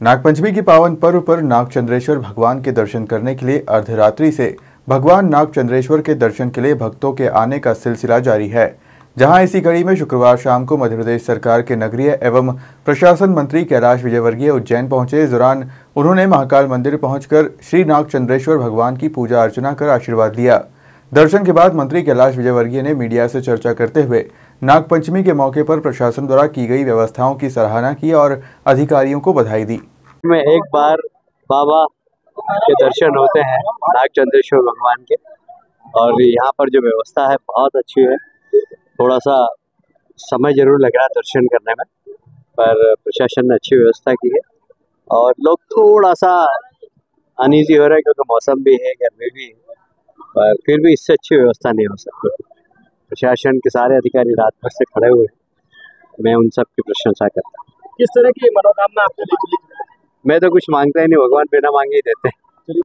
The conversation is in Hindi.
नागपंचमी के पावन पर्व पर नागचंद्रेश्वर भगवान के दर्शन करने के लिए अर्धरात्रि से भगवान नागचंद्रेश्वर के दर्शन के लिए भक्तों के आने का सिलसिला जारी है। जहाँ इसी कड़ी में शुक्रवार शाम को मध्य प्रदेश सरकार के नगरीय एवं प्रशासन मंत्री कैलाश विजयवर्गीय उज्जैन पहुँचे। इस दौरान उन्होंने महाकाल मंदिर पहुंचकर श्री नागचंद्रेश्वर भगवान की पूजा अर्चना कर आशीर्वाद लिया। दर्शन के बाद मंत्री कैलाश विजयवर्गीय ने मीडिया से चर्चा करते हुए नागपंचमी के मौके पर प्रशासन द्वारा की गई व्यवस्थाओं की सराहना की और अधिकारियों को बधाई दी। में एक बार बाबा के दर्शन होते हैं नाग चंद्रेश्वर भगवान के। और यहाँ पर जो व्यवस्था है, बहुत अच्छी है। थोड़ा सा समय ज़रूर लग रहा है दर्शन करने में, पर प्रशासन ने अच्छी व्यवस्था की है। और लोग थोड़ा सा अनईजी हो रहा है, क्योंकि मौसम भी है, गर्मी भी है, पर फिर भी इससे अच्छी व्यवस्था नहीं हो सकती। प्रशासन के सारे अधिकारी रात भर से खड़े हुए मैं उन सब की प्रशंसा करता हूँ। किस तरह की मनोकामना आपने मैं तो कुछ माँगता ही नहीं भगवान बिना मांगे ही देते हैं।